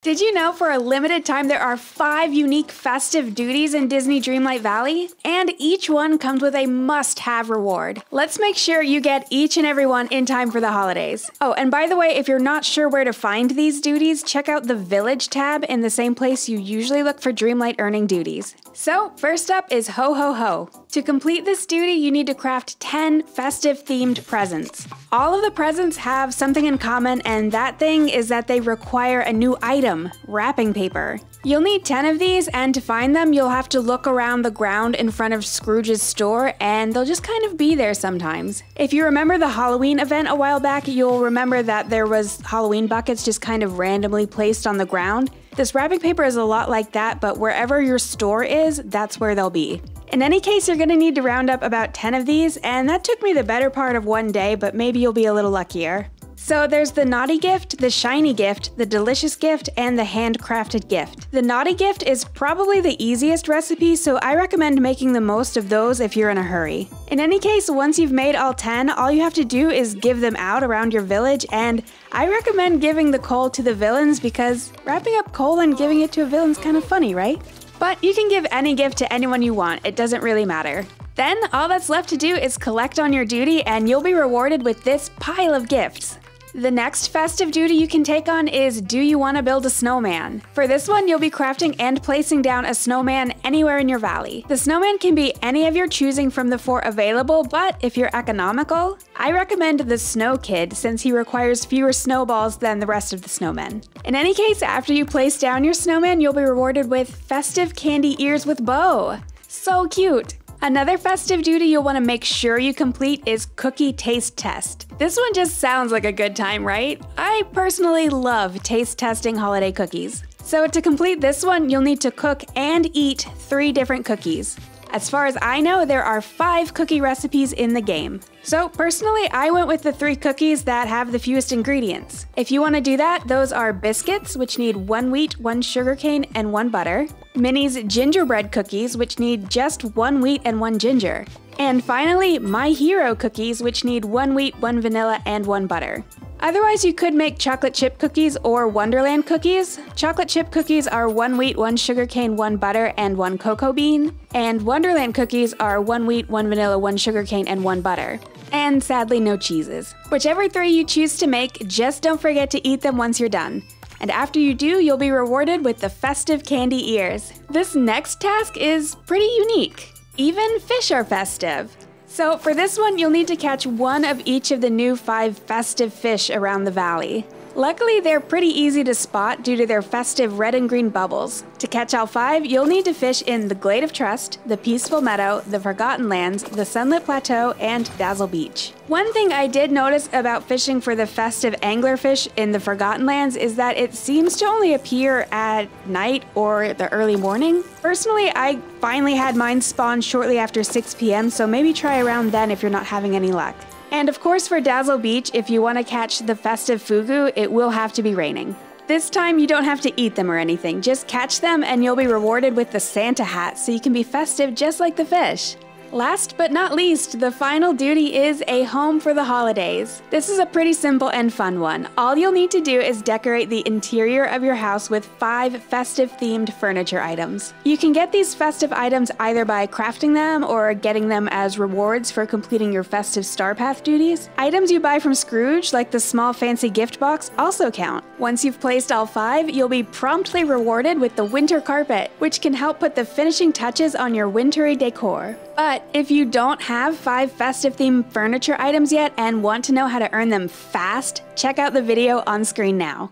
Did you know for a limited time there are five unique festive duties in Disney Dreamlight Valley? And each one comes with a must have reward. Let's make sure you get each and every one in time for the holidays. Oh, and by the way, if you're not sure where to find these duties, check out the Village tab in the same place you usually look for Dreamlight earning duties. So, first up is Ho Ho Ho. To complete this duty, you need to craft 10 festive themed presents. All of the presents have something in common, and that thing is that they require a new item wrapping paper. You'll need 10 of these, and to find them, you'll have to look around the ground in front of Scrooge's store, and they'll just kind of be there sometimes. If you remember the Halloween event a while back, you'll remember that there was Halloween buckets just kind of randomly placed on the ground. This wrapping paper is a lot like that, but wherever your store is, that's where they'll be. In any case, you're gonna need to round up about 10 of these, and that took me the better part of one day, but maybe you'll be a little luckier. So there's the naughty gift, the shiny gift, the delicious gift, and the handcrafted gift. The naughty gift is probably the easiest recipe, so I recommend making the most of those if you're in a hurry. In any case, once you've made all 10, all you have to do is give them out around your village, and I recommend giving the coal to the villains because wrapping up coal and giving it to a villain's kind of funny, right? But you can give any gift to anyone you want, it doesn't really matter. Then, all that's left to do is collect on your duty, and you'll be rewarded with this pile of gifts. The next festive duty you can take on is Do You Want to Build a Snowman? For this one, you'll be crafting and placing down a snowman anywhere in your valley. The snowman can be any of your choosing from the four available, but if you're economical, I recommend the Snow Kid since he requires fewer snowballs than the rest of the snowmen. In any case, after you place down your snowman, you'll be rewarded with festive candy ears with bow. So cute! Another festive duty you'll want to make sure you complete is Cookie Taste Test. This one just sounds like a good time, right? I personally love taste testing holiday cookies. So to complete this one, you'll need to cook and eat three different cookies. As far as I know, there are five cookie recipes in the game. So, personally, I went with the three cookies that have the fewest ingredients. If you want to do that, those are biscuits, which need one wheat, one sugarcane, and one butter, Minnie's gingerbread cookies, which need just one wheat and one ginger, and finally, My Hero cookies, which need one wheat, one vanilla, and one butter. Otherwise, you could make chocolate chip cookies or Wonderland cookies. Chocolate chip cookies are one wheat, one sugarcane, one butter, and one cocoa bean. And Wonderland cookies are one wheat, one vanilla, one sugarcane, and one butter. And sadly, no cheeses. Whichever three you choose to make, just don't forget to eat them once you're done. And after you do, you'll be rewarded with the festive candy ears. This next task is pretty unique. Even fish are festive. So for this one, you'll need to catch one of each of the new five festive fish around the valley. Luckily, they're pretty easy to spot due to their festive red and green bubbles. To catch all five, you'll need to fish in the Glade of Trust, the Peaceful Meadow, the Forgotten Lands, the Sunlit Plateau, and Dazzle Beach. One thing I did notice about fishing for the festive anglerfish in the Forgotten Lands is that it seems to only appear at night or the early morning. Personally, I finally had mine spawn shortly after 6 p.m., so maybe try around then if you're not having any luck. And of course, for Dazzle Beach, if you want to catch the festive fugu, it will have to be raining. This time, you don't have to eat them or anything, just catch them and you'll be rewarded with the Santa hat so you can be festive just like the fish. Last but not least, the final duty is a home for the holidays. This is a pretty simple and fun one. All you'll need to do is decorate the interior of your house with five festive themed furniture items. You can get these festive items either by crafting them or getting them as rewards for completing your festive Star Path duties. Items you buy from Scrooge, like the small fancy gift box, also count. Once you've placed all five, you'll be promptly rewarded with the winter carpet, which can help put the finishing touches on your wintry decor. But if you don't have five festive themed furniture items yet and want to know how to earn them fast, check out the video on screen now.